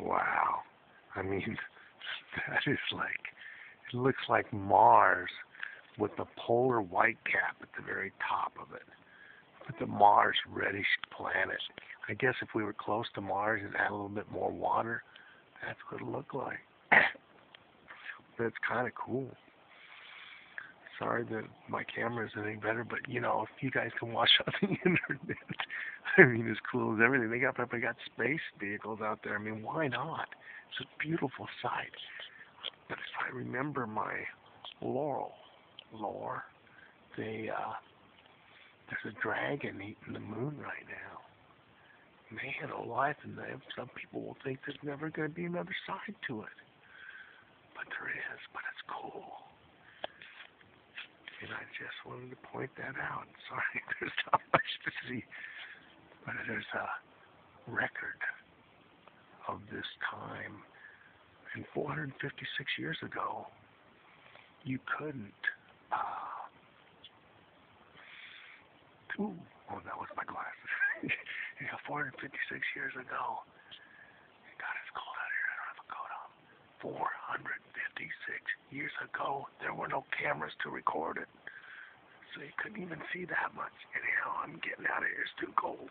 Wow. I mean, that is like, it looks like Mars with the polar white cap at the very top of it. With the Mars reddish planet. I guess if we were close to Mars and had a little bit more water, that's what it looked like. but it's kind of cool. Sorry that my camera isn't any better, but you know, if you guys can watch on the internet, I mean, as cool as everything. They got probably got space vehicles out there. I mean, why not? It's a beautiful sight. But if I remember my Laurel lore, they uh, there's a dragon eating the moon right now. Man alive, and they, some people will think there's never going to be another side to it. But there is, but it's cool. And I just wanted to point that out. Sorry, there's not much to see. But there's a record of this time. And 456 years ago, you couldn't. Uh, ooh, oh, that was my glasses. yeah, 456 years ago. God, it's cold out here. I don't have a coat on. 456 years ago, there were no cameras to record it. So you couldn't even see that much. Anyhow, I'm getting out of here. It's too cold.